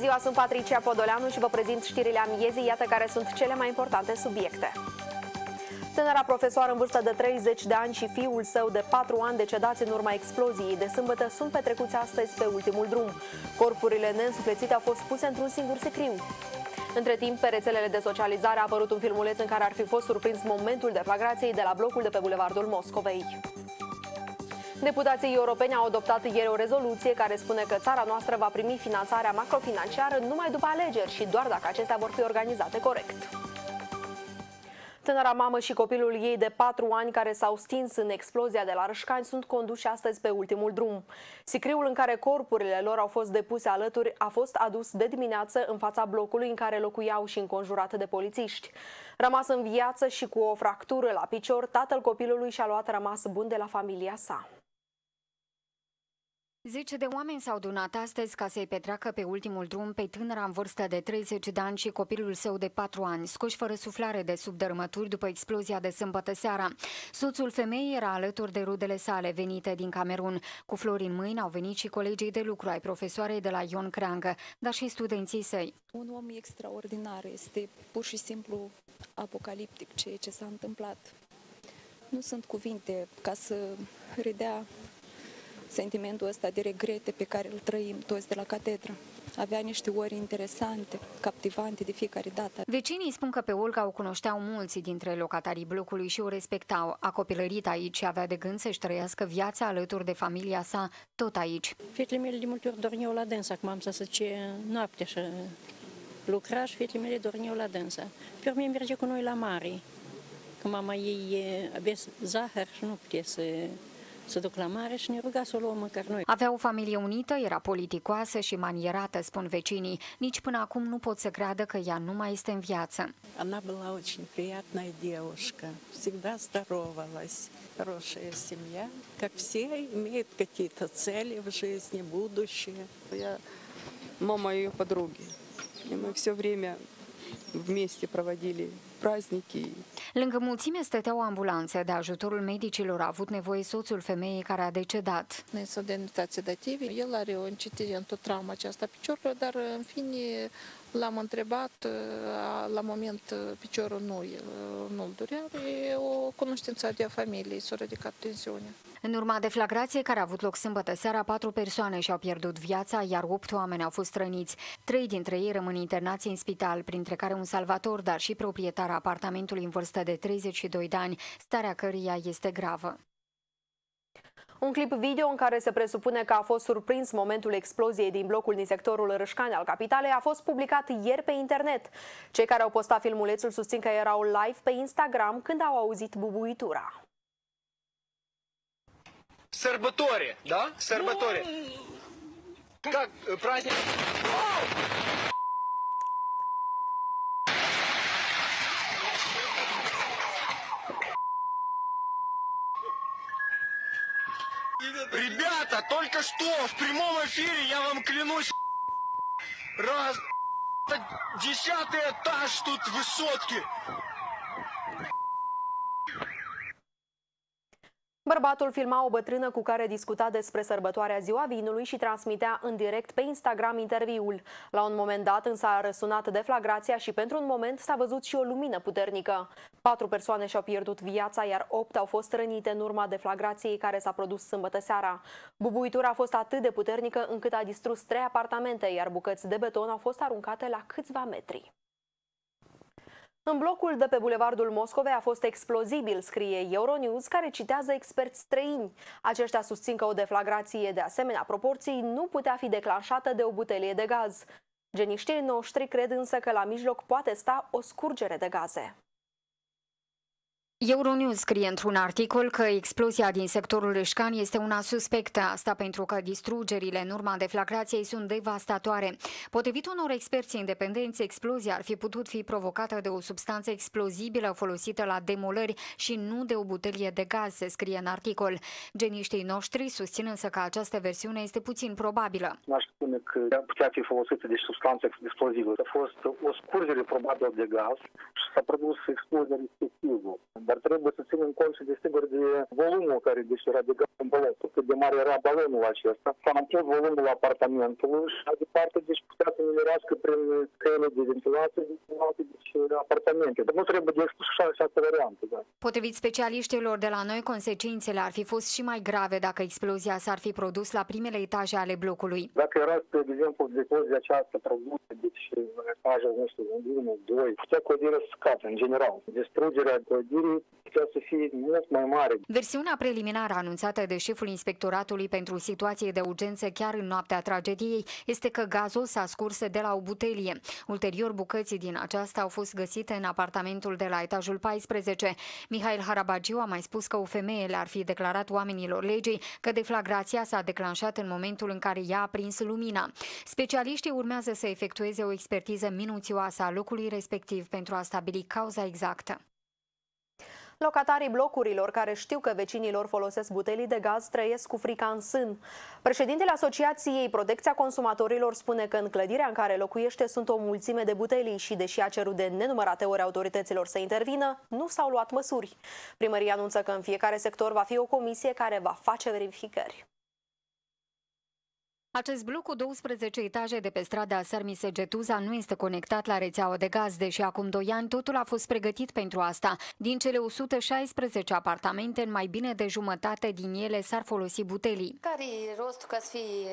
Bună ziua, sunt Patricia Podoleanu și vă prezint știrile amiezii, iată care sunt cele mai importante subiecte. Tânăra profesoară în vârstă de 30 de ani și fiul său de 4 ani decedați în urma exploziei de sâmbătă sunt petrecuți astăzi pe ultimul drum. Corpurile neînsuflețite au fost puse într-un singur secriu. Între timp, pe rețelele de socializare a apărut un filmuleț în care ar fi fost surprins momentul deflagrației de la blocul de pe Bulevardul Moscovei. Deputații europeni au adoptat ieri o rezoluție care spune că țara noastră va primi finanțarea macrofinanciară numai după alegeri și doar dacă acestea vor fi organizate corect. Tânăra mamă și copilul ei de 4 ani care s-au stins în explozia de la Rășcani sunt conduși astăzi pe ultimul drum. Sicriul în care corpurile lor au fost depuse alături a fost adus de dimineață în fața blocului în care locuiau și înconjurate de polițiști. Rămas în viață și cu o fractură la picior, tatăl copilului și-a luat rămas bun de la familia sa. Zece de oameni s-au dunat astăzi ca să-i petreacă pe ultimul drum pe tânăra în vârstă de 30 de ani și copilul său de 4 ani, scoși fără suflare de sub dărâmături după explozia de sâmbătă seara. Soțul femeii era alături de rudele sale venite din Camerun. Cu flori în mâini au venit și colegii de lucru ai profesoarei de la Ion Creangă, dar și studenții săi. Un om extraordinar, este pur și simplu apocaliptic ceea ce s-a întâmplat. Nu sunt cuvinte ca să redea sentimentul ăsta de regrete pe care îl trăim toți de la catedră. Avea niște ori interesante, captivante de fiecare dată. Vecinii spun că pe Olga o cunoșteau mulți dintre locatarii blocului și o respectau. A copilărit aici și avea de gând să-și trăiască viața alături de familia sa, tot aici. Fetele mele de multe ori dormeau la dânsa, acum am să zice noapte și lucra și fetele mele dormeau la dânsa. Pe urmă merge cu noi la mare, că mama ei avea zahăr și nu putea să să duc la mare și ne ruga să o luăm măcar noi. Avea o familie unită, era politicoasă și manierată, spun vecinii. Nici până acum nu pot să creadă că ea nu mai este în viață. Она была очень приятная девушка, всегда здоровалась, хорошая семья. Как все, имеет какие-то цели в жизни, будущее. Я мама ее подруги. И мы все время вместе проводили праздники. Lângă mulțime stăteau ambulanțe. De ajutorul medicilor a avut nevoie soțul femeii care a decedat. Noi sunt demnitați sedative. El are o incidentă traumă aceasta piciorului, dar în fine L-am întrebat, la moment piciorul nu, nu-l durea, e o cunoștință de familie, s-a ridicat tensiunea. În urma deflagrației care a avut loc sâmbătă seara, patru persoane și-au pierdut viața, iar opt oameni au fost răniți. Trei dintre ei rămân internați în spital, printre care un salvator, dar și proprietara apartamentului în vârstă de 32 de ani, starea căruia este gravă. Un clip video în care se presupune că a fost surprins momentul exploziei din blocul din sectorul Rășcani al capitalei a fost publicat ieri pe internet. Cei care au postat filmulețul susțin că erau live pe Instagram când au auzit bubuitura. Sărbătoare, da? Sărbătoare. Ca, uh, praznic... Ребята, только что в прямом эфире, я вам клянусь, раз, десятый этаж тут высотки. Bărbatul filma o bătrână cu care discuta despre sărbătoarea ziua vinului și transmitea în direct pe Instagram interviul. La un moment dat însă a răsunat deflagrația și pentru un moment s-a văzut și o lumină puternică. Patru persoane și-au pierdut viața, iar opt au fost rănite în urma deflagrației care s-a produs sâmbătă seara. Bubuitura a fost atât de puternică încât a distrus trei apartamente, iar bucăți de beton au fost aruncate la câțiva metri. În blocul de pe Bulevardul Moscovei a fost explozibil, scrie Euronews, care citează experți străini. Aceștia susțin că o deflagrație de asemenea proporții nu putea fi declanșată de o butelie de gaz. Geniștii noștri cred însă că la mijloc poate sta o scurgere de gaze. Euronews scrie într-un articol că explozia din sectorul Reșcan este una suspectă, asta pentru că distrugerile în urma deflagrației sunt devastatoare. Potrivit unor experți independenți, explozia ar fi putut fi provocată de o substanță explozibilă folosită la demolări și nu de o butelie de gaz, se scrie în articol. Geniștii noștri susțin însă că această versiune este puțin probabilă. Aș spune că putea fi folosită de substanță explozivă. A fost o scurgere probabil de gaz și s-a produs explozia respectivă dar trebuie să ținem cont și desigur de volumul care deșera de gaz în balon, cât de mare era balonul acesta. S-a umplut volumul apartamentului și mai departe deci putea să nimerească prin căile de ventilație din alte deci, apartamente. Dar nu trebuie de exclus și această variantă. Da. Potrivit specialiștilor de la noi, consecințele ar fi fost și mai grave dacă explozia s-ar fi produs la primele etaje ale blocului. Dacă era, de exemplu, explozia aceasta produsă, deci în etajul, nu știu, 1, 2, putea clădirea să scapă, în general. Distrugerea clădirii putea să fie mult mai mare. Versiunea preliminară anunțată de șeful Inspectoratului pentru Situație de Urgență chiar în noaptea tragediei este că gazul s-a scurs de la o butelie. Ulterior, bucății din aceasta au fost găsite în apartamentul de la etajul 14. Mihail Harabagiu a mai spus că o femeie le-ar fi declarat oamenilor legii că deflagrația s-a declanșat în momentul în care ea a prins lumina. Specialiștii urmează să efectueze o expertiză minuțioasă a locului respectiv pentru a stabili cauza exactă. Locatarii blocurilor care știu că vecinilor folosesc butelii de gaz trăiesc cu frica în sân. Președintele Asociației Protecția Consumatorilor spune că în clădirea în care locuiește sunt o mulțime de butelii și, deși a cerut de nenumărate ori autorităților să intervină, nu s-au luat măsuri. Primăria anunță că în fiecare sector va fi o comisie care va face verificări. Acest bloc cu 12 etaje de pe strada Sărmise Getuza nu este conectat la rețeaua de gaz, deși acum 2 ani totul a fost pregătit pentru asta. Din cele 116 apartamente, în mai bine de jumătate din ele s-ar folosi butelii. Care e rostul ca să fie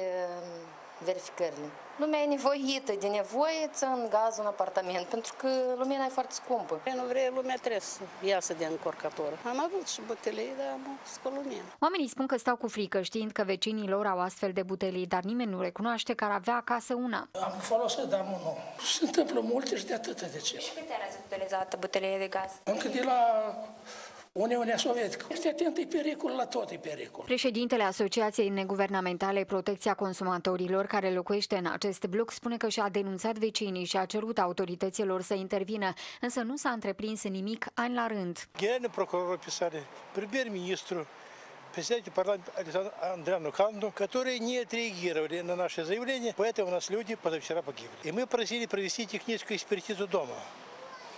verificările? Lumea e nevoită de nevoie să în gaz un apartament, pentru că lumea e foarte scumpă. Nu vrea lumea trebuie să iasă de încurcător. Am avut și butelii, dar am scălumit. Oamenii spun că stau cu frică, știind că vecinii lor au astfel de butelii, dar nimeni nu recunoaște că ar avea acasă una. Am folosit, dar nu. Se întâmplă multe și de atâta de ce. Și câte ani ați utilizat butelie de gaz? Încă de la Uniunea Sovietică. Este atent, e pericol la tot, e pericol. Președintele Asociației Neguvernamentale Protecția Consumatorilor, care locuiește în acest bloc, spune că și-a denunțat vecinii și a cerut autorităților să intervină, însă nu s-a întreprins nimic ani la rând. Генеральный прокурор писали, премьер-министру, председатель парламента Александру Андреевну Канду, которые не отреагировали на наши заявления, поэтому у нас люди позавчера погибли. И мы просили провести техническую экспертизу дома.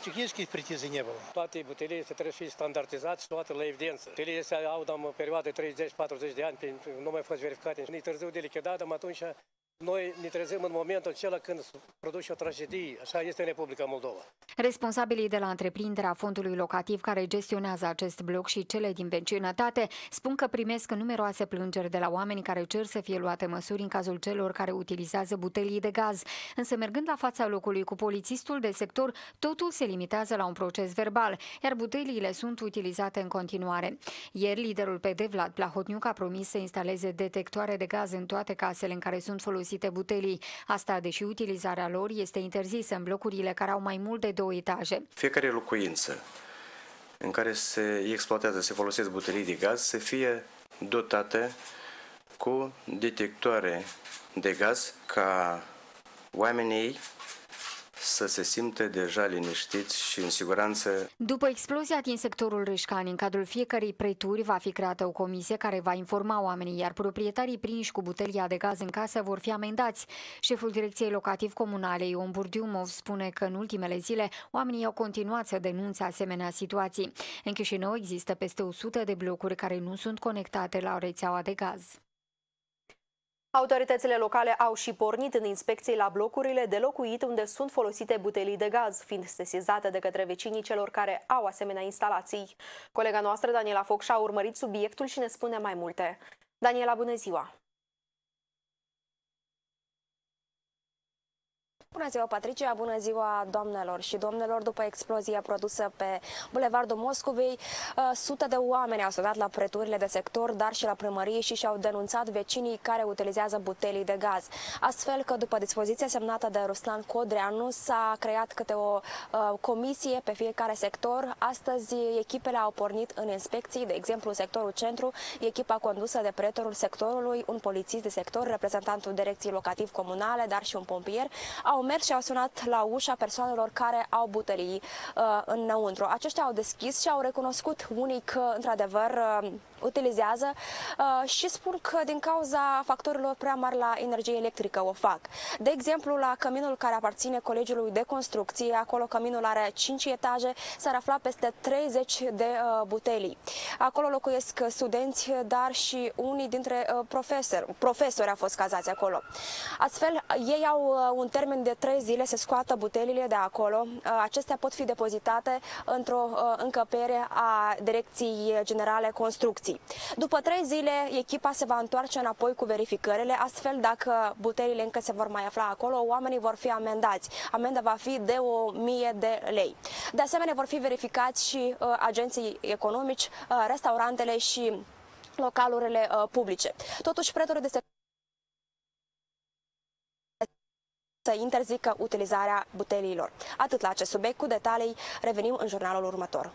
Tehnică expertiză не было. Toate butelii trebuie să fie standardizate și luate la evidență. Butelii se au în perioadă 30-40 de ani, nu mai fost verificate. Nu târziu de lichidat, dar atunci noi ne trezim în momentul acela când produce o tragedie. Așa este în Republica Moldova. Responsabilii de la întreprinderea fondului locativ care gestionează acest bloc și cele din vecinătate spun că primesc numeroase plângeri de la oameni care cer să fie luate măsuri în cazul celor care utilizează butelii de gaz. Însă mergând la fața locului cu polițistul de sector, totul se limitează la un proces verbal, iar buteliile sunt utilizate în continuare. Ieri, liderul PD, Vlad Plahotniuc, a promis să instaleze detectoare de gaz în toate casele în care sunt folosite butelii. Asta, deși utilizarea lor este interzisă în blocurile care au mai mult de două etaje. Fiecare locuință în care se exploatează, se folosesc butelii de gaz, să fie dotată cu detectoare de gaz ca oamenii să se simte deja liniștiți și în siguranță. După explozia din sectorul Râșcani, în cadrul fiecărei preturi va fi creată o comisie care va informa oamenii, iar proprietarii prinși cu butelia de gaz în casă vor fi amendați. Șeful Direcției Locativ Comunale, Ion Burdiumov, spune că în ultimele zile oamenii au continuat să denunțe asemenea situații. În Chișinău există peste 100 de blocuri care nu sunt conectate la rețeaua de gaz. Autoritățile locale au și pornit în inspecții la blocurile de locuit unde sunt folosite butelii de gaz, fiind sesizate de către vecinii celor care au asemenea instalații. Colega noastră, Daniela Foc, și-a urmărit subiectul și ne spune mai multe. Daniela, bună ziua! Bună ziua, Patricia! Bună ziua, doamnelor și domnilor! După explozia produsă pe Bulevardul Moscovei, uh, sute de oameni au sunat la preturile de sector, dar și la primărie și și-au denunțat vecinii care utilizează butelii de gaz. Astfel că, după dispoziția semnată de Ruslan Codreanu, s-a creat câte o uh, comisie pe fiecare sector. Astăzi, echipele au pornit în inspecții, de exemplu, sectorul centru, echipa condusă de pretorul sectorului, un polițist de sector, reprezentantul direcției locativ comunale, dar și un pompier, au au mers și au sunat la ușa persoanelor care au butelii uh, înăuntru. Aceștia au deschis și au recunoscut unii că, într-adevăr, uh, utilizează uh, și spun că din cauza factorilor prea mari la energie electrică o fac. De exemplu, la căminul care aparține Colegiului de Construcție, acolo căminul are 5 etaje, s-ar afla peste 30 de uh, butelii. Acolo locuiesc studenți, dar și unii dintre uh, profesori, profesori au fost cazați acolo. Astfel, ei au uh, un termen de 3 zile să scoată butelile de acolo. Uh, acestea pot fi depozitate într-o uh, încăpere a Direcției Generale Construcții. După 3 zile, echipa se va întoarce înapoi cu verificările, astfel dacă butelile încă se vor mai afla acolo, oamenii vor fi amendați. Amenda va fi de o mie de lei. De asemenea, vor fi verificați și uh, agenții economici, uh, restaurantele și localurile uh, publice. Totuși, prețurile de să interzică utilizarea butelilor. Atât la acest subiect, cu detalii, revenim în jurnalul următor.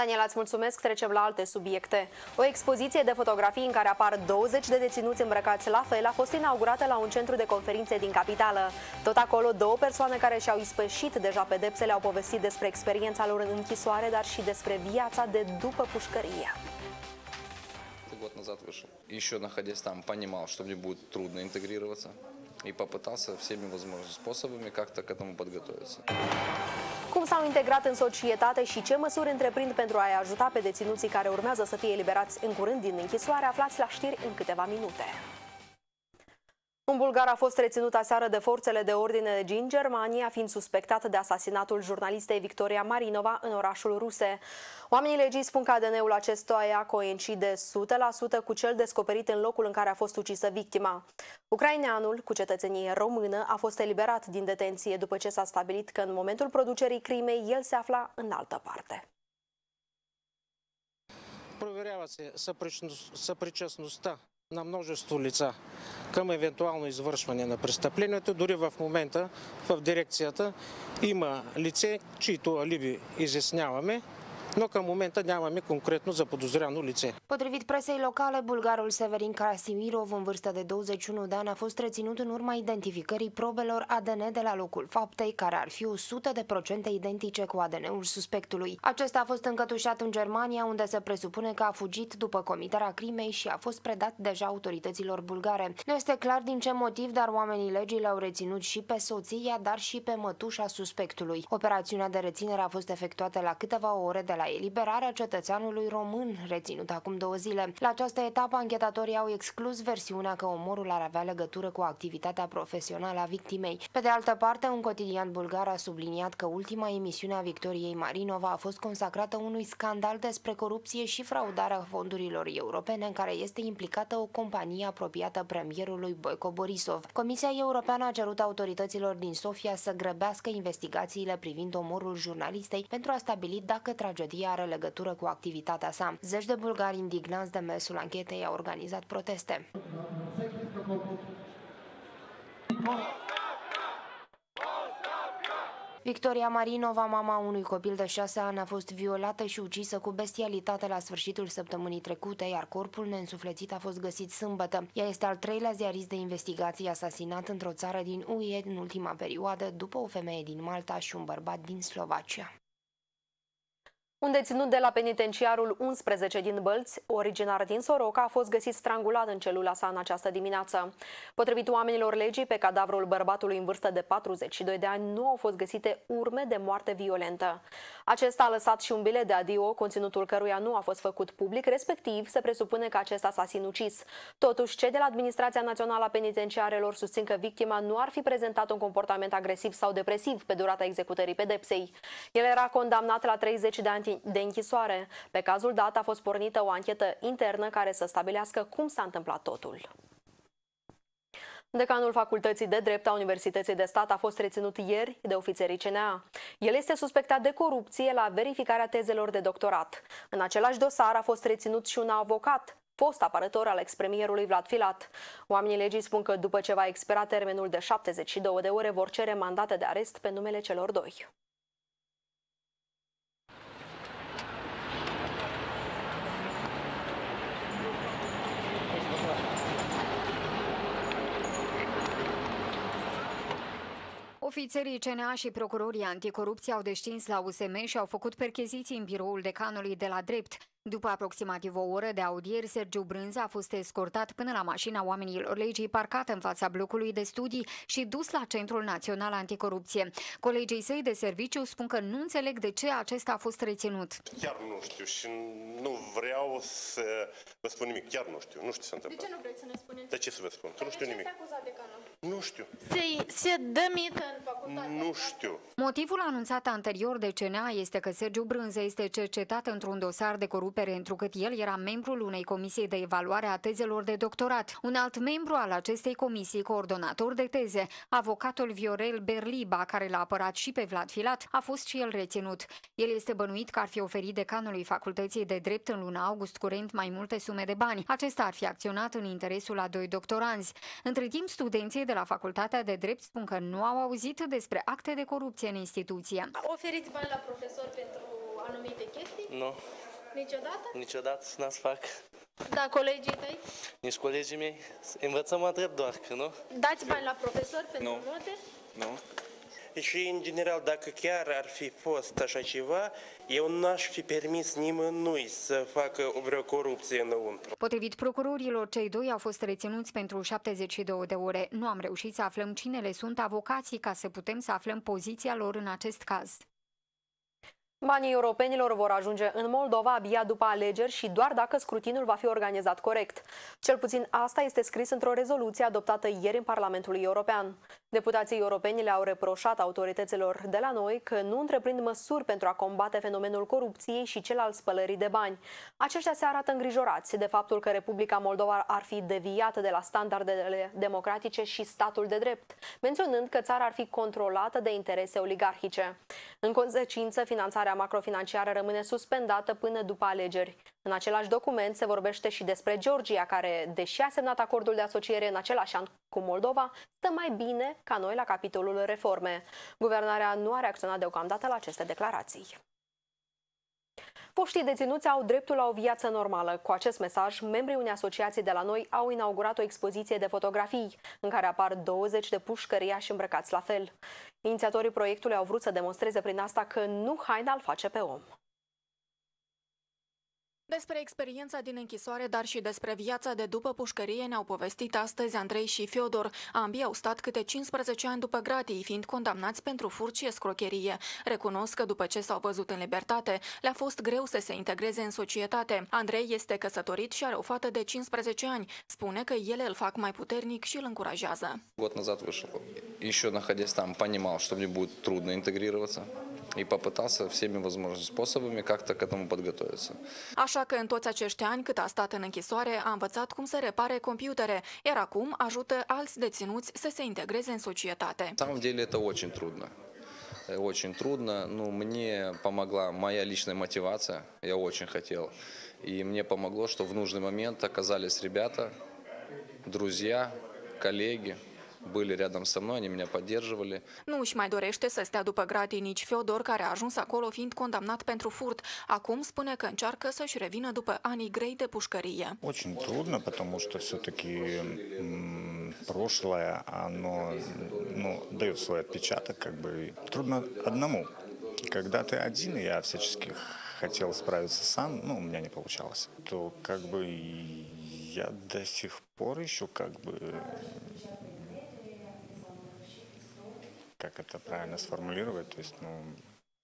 Daniela, îți mulțumesc. Trecem la alte subiecte. O expoziție de fotografii în care apar 20 de deținuți îmbrăcați la fel a fost inaugurată la un centru de conferințe din capitală. Tot acolo, două persoane care și-au ispășit deja pedepsele au povestit despre experiența lor în închisoare, dar și despre viața de după pușcărie. год назад вышел. Еще находясь там, понимал, что мне будет трудно интегрироваться. И попытался всеми возможными способами как-то к этому подготовиться. Cum s-au integrat în societate și ce măsuri întreprind pentru a-i ajuta pe deținuții care urmează să fie eliberați în curând din închisoare, aflați la știri în câteva minute. Un bulgar a fost reținut aseară de forțele de ordine din Germania, fiind suspectat de asasinatul jurnalistei Victoria Marinova în orașul Ruse. Oamenii legii spun că ADN-ul acestuia coincide 100% cu cel descoperit în locul în care a fost ucisă victima. Ucraineanul, cu cetățenie română, a fost eliberat din detenție după ce s-a stabilit că în momentul producerii crimei el se afla în altă parte. Проверяваться сопричастността на множество лица към евентуално извършване на престъплението. Дори в момента в дирекцията има лице, чието алиби изясняваме но към момента нямаме конкретно заподозряно лице. Potrivit presei locale, bulgarul Severin Krasimirov, în vârstă de 21 de ani, a fost reținut în urma identificării probelor ADN de la locul faptei, care ar fi 100 de procente identice cu ADN-ul suspectului. Acesta a fost încătușat în Germania, unde se presupune că a fugit după comiterea crimei și a fost predat deja autorităților bulgare. Nu este clar din ce motiv, dar oamenii legii l-au reținut și pe soția, dar și pe mătușa suspectului. Operațiunea de reținere a fost efectuată la câteva ore de la eliberarea cetățeanului român reținut acum două zile. La această etapă, anchetatorii au exclus versiunea că omorul ar avea legătură cu activitatea profesională a victimei. Pe de altă parte, un cotidian bulgar a subliniat că ultima emisiune a Victoriei Marinova a fost consacrată unui scandal despre corupție și fraudarea fondurilor europene în care este implicată o companie apropiată premierului Boico Borisov. Comisia Europeană a cerut autorităților din Sofia să grăbească investigațiile privind omorul jurnalistei pentru a stabili dacă tragedia are legătură cu activitatea sa. Zeci de bulgari indignați de mersul anchetei au organizat proteste. Victoria Marinova, mama unui copil de șase ani, a fost violată și ucisă cu bestialitate la sfârșitul săptămânii trecute, iar corpul neînsuflețit a fost găsit sâmbătă. Ea este al treilea ziarist de investigație asasinat într-o țară din UE în ultima perioadă, după o femeie din Malta și un bărbat din Slovacia. Un deținut de la penitenciarul 11 din Bălți, originar din Soroca, a fost găsit strangulat în celula sa în această dimineață. Potrivit oamenilor legii, pe cadavrul bărbatului în vârstă de 42 de ani nu au fost găsite urme de moarte violentă. Acesta a lăsat și un bilet de adio, conținutul căruia nu a fost făcut public, respectiv se presupune că acesta s-a sinucis. Totuși, cei de la Administrația Națională a Penitenciarelor susțin că victima nu ar fi prezentat un comportament agresiv sau depresiv pe durata executării pedepsei. El era condamnat la 30 de ani de închisoare. Pe cazul dat a fost pornită o anchetă internă care să stabilească cum s-a întâmplat totul. Decanul Facultății de Drept a Universității de Stat a fost reținut ieri de ofițerii CNA. El este suspectat de corupție la verificarea tezelor de doctorat. În același dosar a fost reținut și un avocat, fost apărător al expremierului Vlad Filat. Oamenii legii spun că după ce va expira termenul de 72 de ore vor cere mandate de arest pe numele celor doi. Ofițerii CNA și procurorii anticorupție au deștins la USM și au făcut percheziții în biroul decanului de la drept. După aproximativ o oră de audieri, Sergiu Brânza a fost escortat până la mașina oamenilor legii parcată în fața blocului de studii și dus la Centrul Național Anticorupție. Colegii săi de serviciu spun că nu înțeleg de ce acesta a fost reținut. Chiar nu știu și nu vreau să vă spun nimic. Chiar nu știu. Nu știu ce s-a De întâmplat. ce nu vreți să ne spuneți? De ce să vă spun? Că nu știu nimic. acuzat de canal? Nu știu. Se, se dă mită în facultate. Nu știu. Motivul anunțat anterior de CNA este că Sergiu Brânză este cercetat într-un dosar de corupere întrucât el era membrul unei comisii de evaluare a tezelor de doctorat. Un alt membru al acestei comisii, coordonator de teze, avocatul Viorel Berliba, care l-a apărat și pe Vlad Filat, a fost și el reținut. El este bănuit că ar fi oferit decanului Facultății de Drept în luna august curent mai multe sume de bani. Acesta ar fi acționat în interesul a doi doctoranzi. Între timp, studenții de la Facultatea de Drept spun că nu au auzit despre acte de corupție în instituție. Oferiți bani la profesor pentru anumite chestii? Nu, Niciodată? niciodată n să fac. Da, colegii tăi? Nici colegii mei. Învățăm drept doar că, nu? Dați bani la profesor pentru Nu. note? Nu. Și, în general, dacă chiar ar fi fost așa ceva, eu n-aș fi permis nimănui să facă vreo corupție înăuntru. Potrivit procurorilor, cei doi au fost reținuți pentru 72 de ore. Nu am reușit să aflăm cine le sunt avocații ca să putem să aflăm poziția lor în acest caz. Banii europenilor vor ajunge în Moldova abia după alegeri și doar dacă scrutinul va fi organizat corect. Cel puțin asta este scris într-o rezoluție adoptată ieri în Parlamentul European. Deputații europeni le-au reproșat autorităților de la noi că nu întreprind măsuri pentru a combate fenomenul corupției și cel al spălării de bani. Aceștia se arată îngrijorați de faptul că Republica Moldova ar fi deviată de la standardele democratice și statul de drept, menționând că țara ar fi controlată de interese oligarhice. În consecință, finanțarea macrofinanciară rămâne suspendată până după alegeri. În același document se vorbește și despre Georgia, care, deși a semnat acordul de asociere în același an cu Moldova, stă mai bine ca noi la capitolul reforme. Guvernarea nu a reacționat deocamdată la aceste declarații. Foștii deținuți au dreptul la o viață normală. Cu acest mesaj, membrii unei asociații de la noi au inaugurat o expoziție de fotografii, în care apar 20 de pușcăriași îmbrăcați la fel. Inițiatorii proiectului au vrut să demonstreze prin asta că nu haina îl face pe om. Despre experiența din închisoare, dar și despre viața de după pușcărie ne-au povestit astăzi Andrei și Fiodor. Ambii au stat câte 15 ani după gratii, fiind condamnați pentru furt și escrocherie. Recunosc că după ce s-au văzut în libertate, le-a fost greu să se integreze în societate. Andrei este căsătorit și are o fată de 15 ani. Spune că ele îl fac mai puternic și îl încurajează. Год назад вышел. Еще находясь там, понимал, что мне будет trudно интегрироваться. И попытался всеми возможными способами как-то к этому подготовиться. Așa că în toți acești ani cât a stat în închisoare, a învățat cum să repare computere, iar acum ajută alți deținuți să se integreze în societate. На самом деле это очень трудно. Э, Очень трудно. Ну, мне помогла моя личная мотивация. Я очень хотел. И мне помогло, что в нужный момент оказались ребята, друзья, коллеги, были рядом со мной, они меня поддерживали. Nu își mai dorește să stea după gratii nici Feodor, care a ajuns acolo fiind condamnat pentru furt. Acum spune că încearcă să-și revină după anii grei de pușcărie. Очень трудно, потому что все-таки прошлое, оно ну, дает свой отпечаток, как бы трудно одному. Когда ты один, и я всячески хотел справиться сам, но у меня не получалось, то как бы я до сих пор еще как бы как это правильно сформулировать, то есть, ну,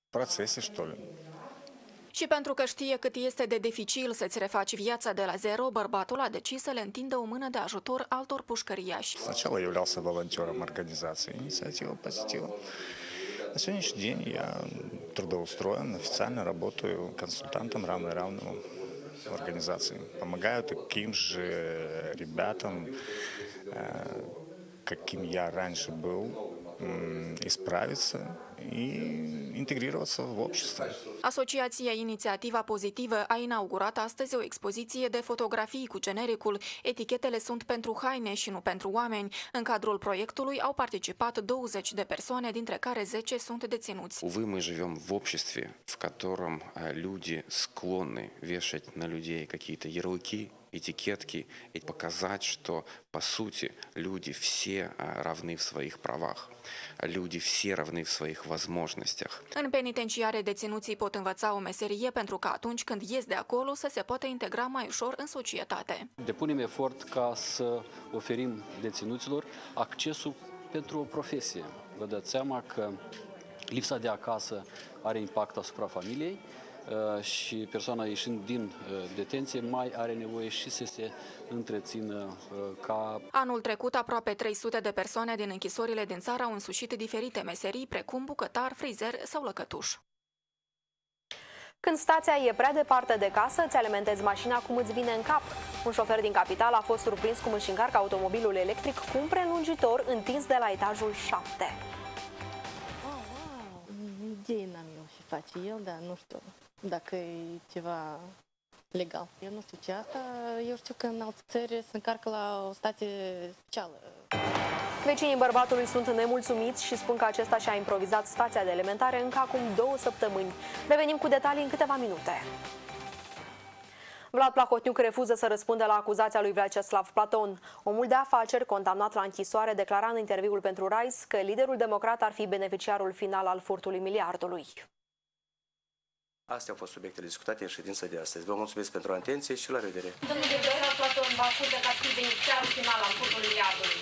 в процессе, что ли. Și pentru că știe cât este de dificil să-ți refaci viața de la zero, bărbatul a decis să le întindă o mână de ajutor altor pușcăriași. Сначала я являлся волонтером организации «Инициатива позитива». На сегодняшний день я трудоустроен, официально работаю консультантом равный равному в организации. Помогаю таким же ребятам, э, каким я раньше был, м, исправиться и интегрироваться в общество. Asociația Inițiativa Pozitivă a inaugurat astăzi o expoziție de fotografii cu genericul Etichetele sunt pentru haine și nu pentru oameni. În cadrul proiectului au participat 20 de persoane, dintre care 10 sunt deținuți. Увы, мы живем в обществе, в котором а, люди склонны вешать на людей какие-то ярлыки, этикетки и показать, что по сути люди все а, равны в своих правах, люди все равны в своих возможностях. În penitenciare, deținuții pot învăța o meserie pentru că atunci când ies de acolo să se poată integra mai ușor în societate. Depunem efort ca să oferim deținuților accesul pentru o profesie. Vă dați seama că lipsa de acasă are impact asupra familiei uh, și persoana ieșind din uh, detenție mai are nevoie și să se întrețină uh, ca Anul trecut, aproape 300 de persoane din închisorile din țară au însușit diferite meserii, precum bucătar, frizer sau lăcătuș. Când stația e prea departe de casă, îți alimentezi mașina cum îți vine în cap. Un șofer din capital a fost surprins cum își încarcă automobilul electric cu un prelungitor întins de la etajul 7. Idei n-am eu și face el, dar nu știu dacă e ceva legal. Eu nu știu ce asta, eu știu că în alte țări se încarcă la o stație specială. Vecinii bărbatului sunt nemulțumiți și spun că acesta și-a improvizat stația de elementare încă acum două săptămâni. Revenim cu detalii în câteva minute. Vlad Plahotniuc refuză să răspundă la acuzația lui Vyacheslav Platon. Omul de afaceri, condamnat la închisoare, declara în interviul pentru Rise că liderul democrat ar fi beneficiarul final al furtului miliardului. Astea au fost subiectele discutate în ședința de astăzi. Vă mulțumesc pentru atenție și la revedere. Domnul Vyacheslav Platon vă acuză că ați fi beneficiarul final al furtului miliardului.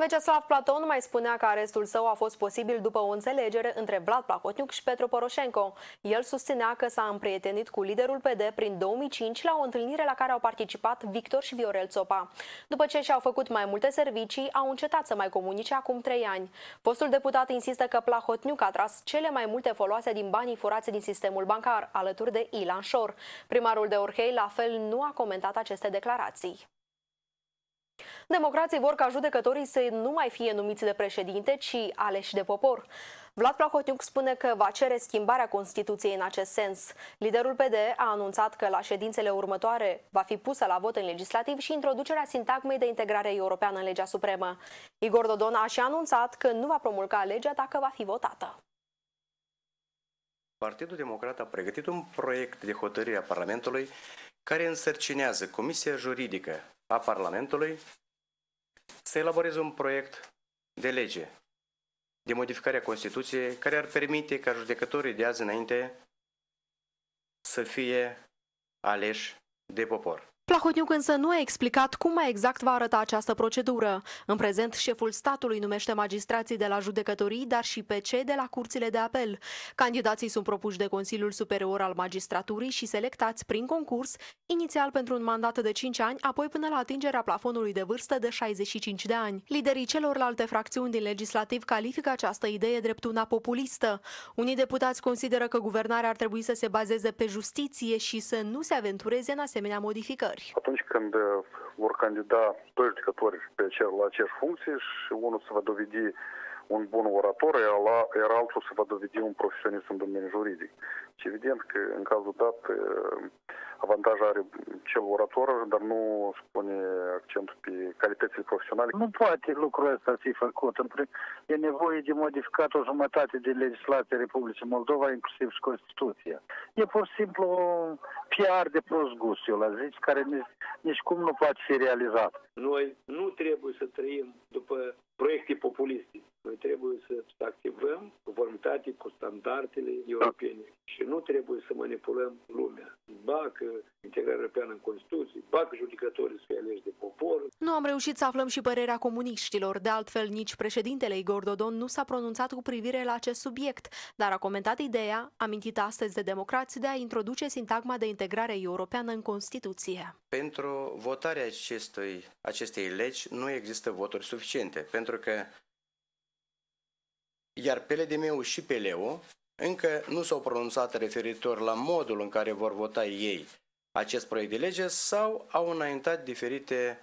Vyacheslav Platon mai spunea că arestul său a fost posibil după o înțelegere între Vlad Plahotniuc și Petru Poroșenko. El susținea că s-a împrietenit cu liderul PD prin 2005 la o întâlnire la care au participat Victor și Viorel Țopa. După ce și-au făcut mai multe servicii, au încetat să mai comunice acum trei ani. Postul deputat insistă că Plahotniuc a tras cele mai multe foloase din banii furați din sistemul bancar, alături de Ilan Șor. Primarul de Orhei, la fel, nu a comentat aceste declarații. Democrații vor ca judecătorii să nu mai fie numiți de președinte, ci aleși de popor. Vlad Plahotniuc spune că va cere schimbarea Constituției în acest sens. Liderul PD a anunțat că la ședințele următoare va fi pusă la vot în legislativ și introducerea sintagmei de integrare europeană în legea supremă. Igor Dodon a și anunțat că nu va promulga legea dacă va fi votată. Partidul Democrat a pregătit un proiect de hotărâre a Parlamentului care însărcinează Comisia Juridică a Parlamentului să elaboreze un proiect de lege de modificare a Constituției care ar permite ca judecătorii de azi înainte să fie aleși de popor. Plahotniuc însă nu a explicat cum mai exact va arăta această procedură. În prezent, șeful statului numește magistrații de la judecătorii, dar și pe cei de la curțile de apel. Candidații sunt propuși de Consiliul Superior al Magistraturii și selectați prin concurs, inițial pentru un mandat de 5 ani, apoi până la atingerea plafonului de vârstă de 65 de ani. Liderii celorlalte fracțiuni din legislativ califică această idee drept una populistă. Unii deputați consideră că guvernarea ar trebui să se bazeze pe justiție și să nu se aventureze în asemenea modificări. Atunci când uh, vor candida doi judecători pe cer, la aceeași funcție și unul se va dovedi un bun orator, iar, iar altul se va dovedi un profesionist în domeniul juridic. Și evident că în cazul dat uh, avantaj are cel orator, dar nu spune accentul pe calitățile profesionale. Nu poate lucrul ăsta fi făcut. E nevoie de modificat o jumătate de legislație Republicii Moldova, inclusiv și Constituția. E pur și simplu un PR de prost gust, eu la zici, care nici, nici cum nu poate fi realizat. Noi nu trebuie să trăim după proiecte populiste. Noi trebuie să activăm conformitate cu standardele europene și nu trebuie să manipulăm lumea. Ba că integrarea europeană în Constituție, ba că judecătorii să fie aleși de popor. Nu am reușit să aflăm și părerea comuniștilor. De altfel, nici președintele Igor Dodon nu s-a pronunțat cu privire la acest subiect, dar a comentat ideea, amintită astăzi de democrați, de a introduce sintagma de integrare europeană în Constituție. Pentru votarea acestui, acestei legi nu există voturi suficiente, pentru că iar PLDM-ul și PLU încă nu s-au pronunțat referitor la modul în care vor vota ei acest proiect de lege sau au înaintat diferite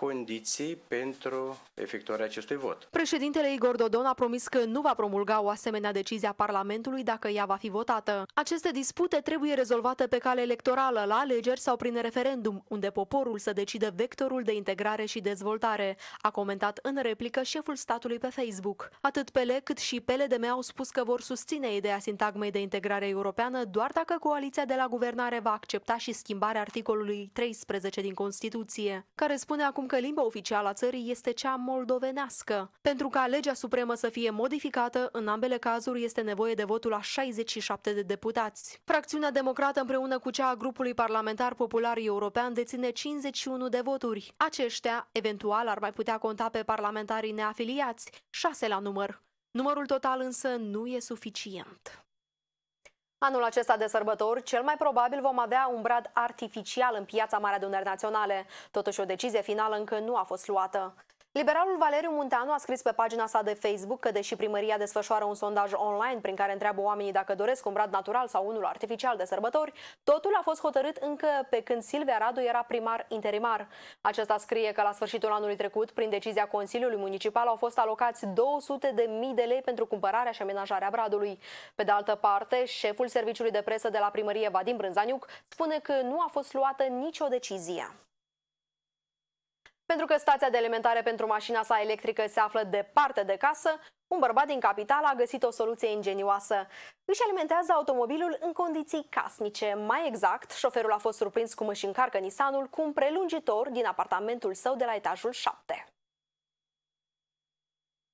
condiții pentru efectuarea acestui vot. Președintele Igor Dodon a promis că nu va promulga o asemenea decizie a Parlamentului dacă ea va fi votată. Aceste dispute trebuie rezolvate pe cale electorală, la alegeri sau prin referendum, unde poporul să decide vectorul de integrare și dezvoltare, a comentat în replică șeful statului pe Facebook. Atât PL cât și PLDM au spus că vor susține ideea sintagmei de integrare europeană doar dacă coaliția de la guvernare va accepta și schimbarea articolului 13 din Constituție, care spune acum că limba oficială a țării este cea moldovenească. Pentru ca legea supremă să fie modificată, în ambele cazuri este nevoie de votul a 67 de deputați. Fracțiunea democrată împreună cu cea a grupului parlamentar popular european deține 51 de voturi. Aceștia, eventual, ar mai putea conta pe parlamentarii neafiliați, 6 la număr. Numărul total însă nu e suficient. Anul acesta de sărbători, cel mai probabil vom avea un brad artificial în piața Marea Adunări Naționale. Totuși, o decizie finală încă nu a fost luată. Liberalul Valeriu Munteanu a scris pe pagina sa de Facebook că deși primăria desfășoară un sondaj online prin care întreabă oamenii dacă doresc un brad natural sau unul artificial de sărbători, totul a fost hotărât încă pe când Silvia Radu era primar interimar. Acesta scrie că la sfârșitul anului trecut, prin decizia Consiliului Municipal, au fost alocați 200 de mii de lei pentru cumpărarea și amenajarea bradului. Pe de altă parte, șeful serviciului de presă de la primărie, Vadim Brânzaniuc, spune că nu a fost luată nicio decizie. Pentru că stația de alimentare pentru mașina sa electrică se află departe de casă, un bărbat din capital a găsit o soluție ingenioasă. Își alimentează automobilul în condiții casnice. Mai exact, șoferul a fost surprins cum își încarcă Nissanul cu un prelungitor din apartamentul său de la etajul 7.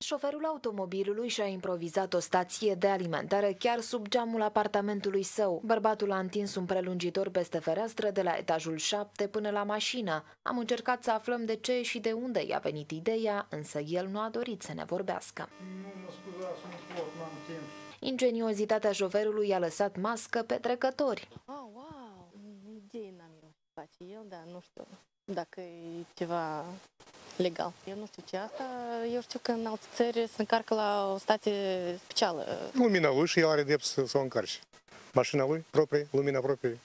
Șoferul automobilului și-a improvizat o stație de alimentare chiar sub geamul apartamentului său. Bărbatul a întins un prelungitor peste fereastră de la etajul 7 până la mașină. Am încercat să aflăm de ce și de unde i-a venit ideea, însă el nu a dorit să ne vorbească. Ingeniozitatea șoferului a lăsat mască pe trecători. Oh, wow! Idei n-am eu să face el, dar nu știu dacă e ceva legal. Eu nu știu ce asta, eu știu că în alte țări se încarcă la o stație specială. Lumina lui și el are drept să, să o încarce. Mașina lui proprie, lumina proprie.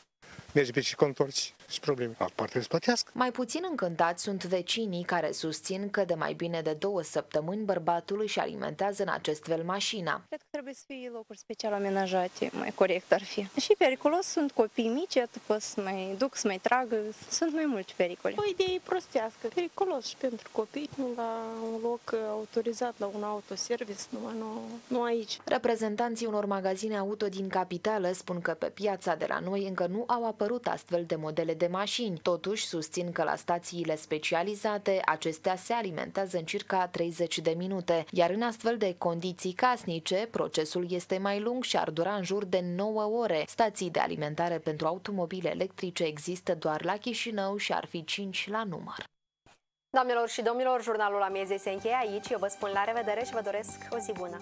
Mergi pe ce contorci și probleme. Alt parte să plătească. Mai puțin încântați sunt vecinii care susțin că de mai bine de două săptămâni bărbatul își alimentează în acest fel mașina. Cred că trebuie să fie locuri special amenajate, mai corect ar fi. Și periculos sunt copii mici, atât să mai duc, să mai tragă, sunt mai mulți pericole. O idee prostească, periculos și pentru copii, nu la un loc autorizat, la un autoservice, numai nu, nu aici. Reprezentanții unor magazine auto din capitală spun că pe piața de la noi încă nu au apărut astfel de modele de mașini. Totuși, susțin că la stațiile specializate, acestea se alimentează în circa 30 de minute, iar în astfel de condiții casnice, procesul este mai lung și ar dura în jur de 9 ore. Stații de alimentare pentru automobile electrice există doar la Chișinău și ar fi 5 la număr. Doamnelor și domnilor, jurnalul la miezei se încheie aici. Eu vă spun la revedere și vă doresc o zi bună!